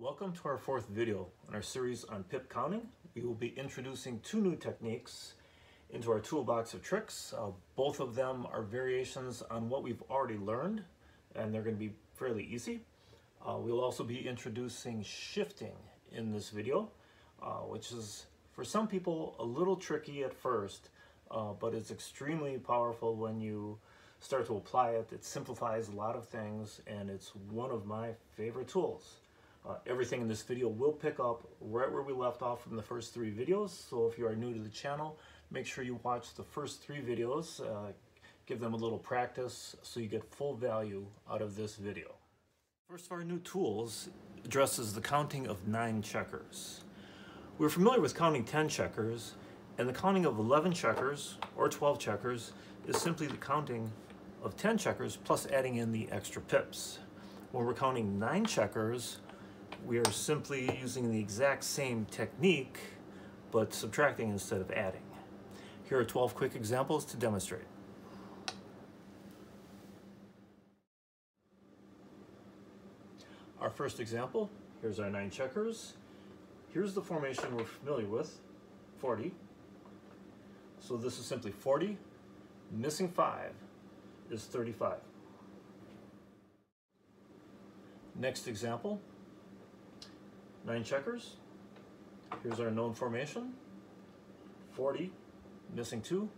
Welcome to our fourth video in our series on pip counting. We will be introducing two new techniques into our toolbox of tricks. Uh, both of them are variations on what we've already learned and they're going to be fairly easy. Uh, we'll also be introducing shifting in this video, uh, which is for some people a little tricky at first, uh, but it's extremely powerful when you start to apply it. It simplifies a lot of things and it's one of my favorite tools. Uh, everything in this video will pick up right where we left off from the first three videos. So if you are new to the channel, make sure you watch the first three videos. Uh, give them a little practice so you get full value out of this video. First of our new tools addresses the counting of nine checkers. We're familiar with counting 10 checkers, and the counting of 11 checkers or 12 checkers is simply the counting of 10 checkers plus adding in the extra pips. When we're counting nine checkers, we are simply using the exact same technique, but subtracting instead of adding. Here are 12 quick examples to demonstrate. Our first example, here's our nine checkers. Here's the formation we're familiar with, 40. So this is simply 40, missing five is 35. Next example, nine checkers. Here's our known formation, 40, missing two,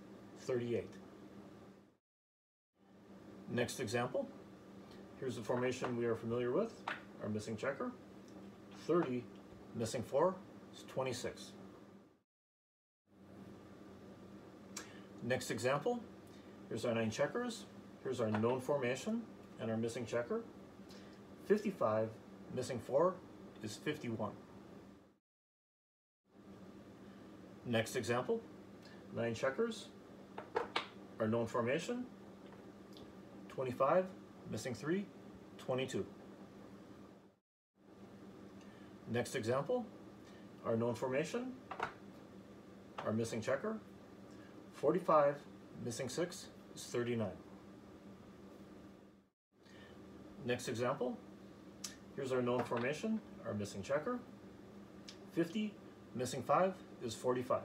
38. Next example, here's the formation we are familiar with, our missing checker, 30, missing four, is 26. Next example, here's our nine checkers, here's our known formation and our missing checker, 55, missing four, is 51. Next example, nine checkers, our known formation, 25, missing three, 22. Next example, our known formation, our missing checker, 45, missing six is 39. Next example, here's our known formation, our missing checker. 50, missing 5 is 45.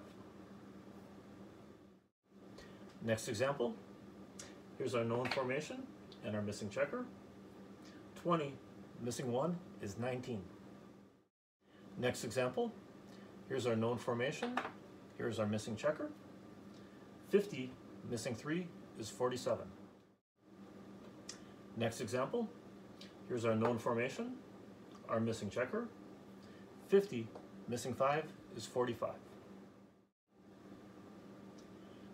Next example, here's our known formation and our missing checker. 20, missing 1 is 19. Next example, here's our known formation, here's our missing checker. 50, missing 3 is 47. Next example, here's our known formation, our missing checker. 50 missing 5 is 45.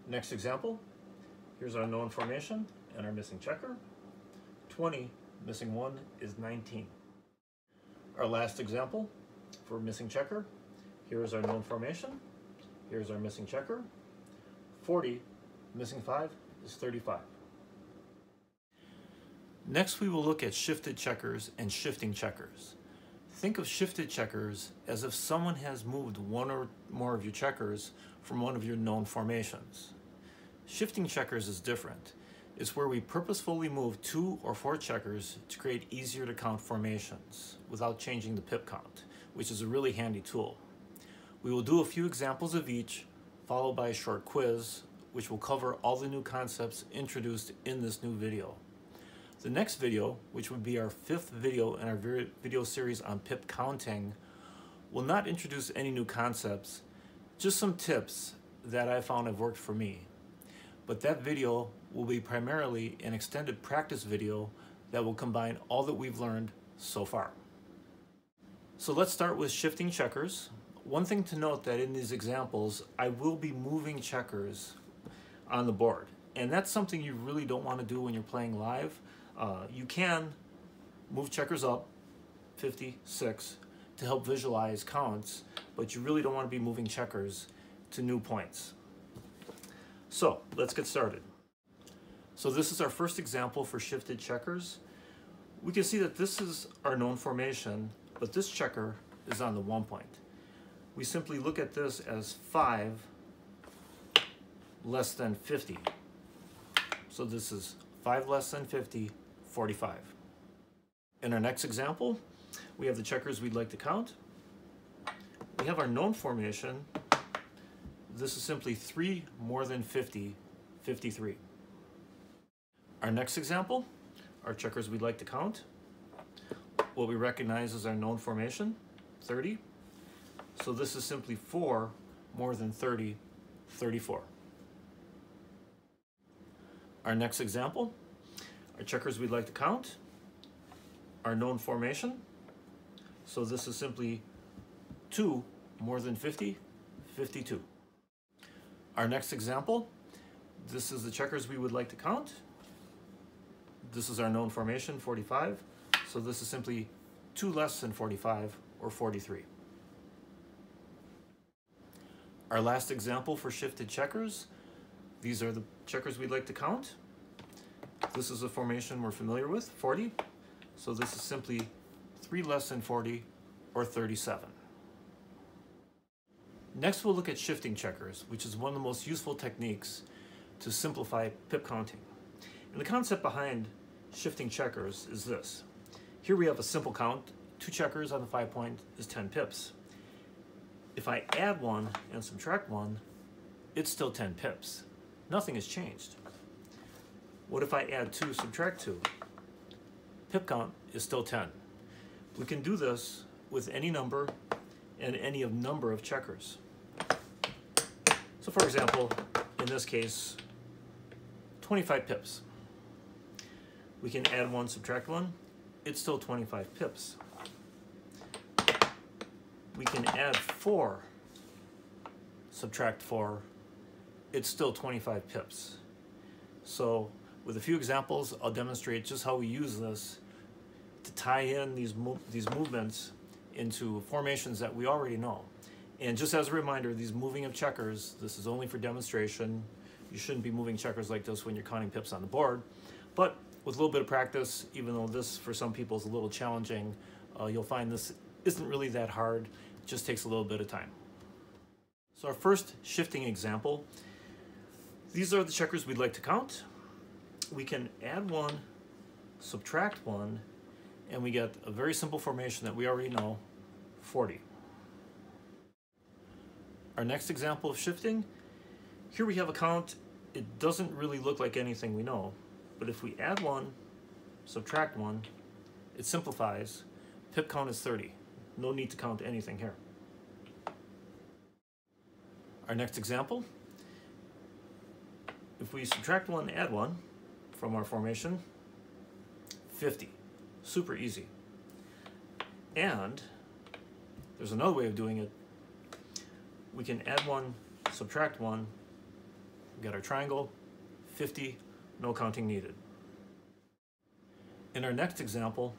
Next example, here's our known formation and our missing checker. 20 missing 1 is 19. Our last example for missing checker, here is our known formation, here's our missing checker. 40 missing 5 is 35. Next we will look at shifted checkers and shifting checkers. Think of shifted checkers as if someone has moved one or more of your checkers from one of your known formations. Shifting checkers is different. It's where we purposefully move two or four checkers to create easier to count formations without changing the pip count, which is a really handy tool. We will do a few examples of each, followed by a short quiz, which will cover all the new concepts introduced in this new video. The next video, which would be our fifth video in our video series on pip counting, will not introduce any new concepts, just some tips that I found have worked for me. But that video will be primarily an extended practice video that will combine all that we've learned so far. So let's start with shifting checkers. One thing to note that in these examples, I will be moving checkers on the board. And that's something you really don't want to do when you're playing live. Uh, you can move checkers up 56 to help visualize counts, but you really don't want to be moving checkers to new points. So let's get started. So this is our first example for shifted checkers. We can see that this is our known formation, but this checker is on the one point. We simply look at this as five less than 50. So this is five less than 50 45. In our next example, we have the checkers we'd like to count. We have our known formation. This is simply 3 more than 50, 53. Our next example, our checkers we'd like to count. What we recognize as our known formation, 30. So this is simply 4 more than 30, 34. Our next example, our checkers we'd like to count, our known formation. So this is simply 2 more than 50, 52. Our next example, this is the checkers we would like to count. This is our known formation, 45. So this is simply 2 less than 45, or 43. Our last example for shifted checkers, these are the checkers we'd like to count. This is a formation we're familiar with, 40. So this is simply 3 less than 40, or 37. Next we'll look at shifting checkers, which is one of the most useful techniques to simplify pip counting. And the concept behind shifting checkers is this. Here we have a simple count. Two checkers on the five point is 10 pips. If I add one and subtract one, it's still 10 pips. Nothing has changed. What if I add two, subtract two? Pip count is still 10. We can do this with any number and any of number of checkers. So for example, in this case, 25 pips. We can add one, subtract one, it's still 25 pips we can add 4, subtract 4, it's still 25 pips. So with a few examples, I'll demonstrate just how we use this to tie in these, mo these movements into formations that we already know. And just as a reminder, these moving of checkers, this is only for demonstration. You shouldn't be moving checkers like this when you're counting pips on the board. But with a little bit of practice, even though this for some people is a little challenging, uh, you'll find this isn't really that hard, it just takes a little bit of time. So our first shifting example, these are the checkers we'd like to count. We can add one, subtract one, and we get a very simple formation that we already know, 40. Our next example of shifting, here we have a count. It doesn't really look like anything we know, but if we add one, subtract one, it simplifies. Pip count is 30. No need to count anything here. Our next example, if we subtract one, add one from our formation, 50. Super easy. And there's another way of doing it. We can add one, subtract one, get our triangle, 50, no counting needed. In our next example,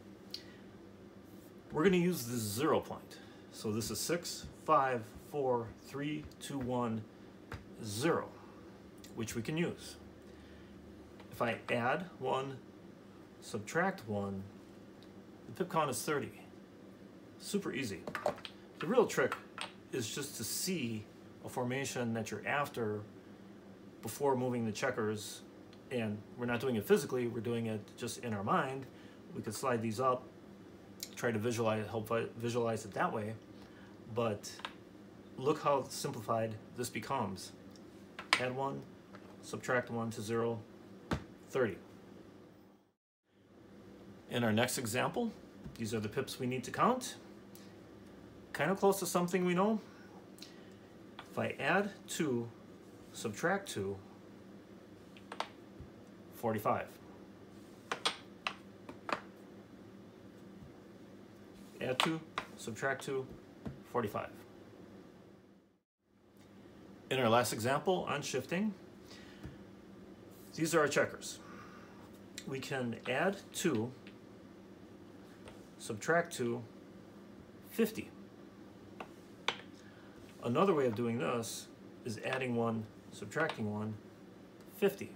we're going to use the zero point. So this is 6, 5, 4, 3, 2, 1, 0, which we can use. If I add 1, subtract 1, the pip count is 30. Super easy. The real trick is just to see a formation that you're after before moving the checkers and we're not doing it physically, we're doing it just in our mind. We could slide these up try to visualize, help visualize it that way. But look how simplified this becomes. Add one, subtract one to zero, 30. In our next example, these are the pips we need to count. Kind of close to something we know. If I add two, subtract two, 45. add 2, subtract 2, 45. In our last example on shifting, these are our checkers. We can add 2, subtract 2, 50. Another way of doing this is adding 1, subtracting 1, 50.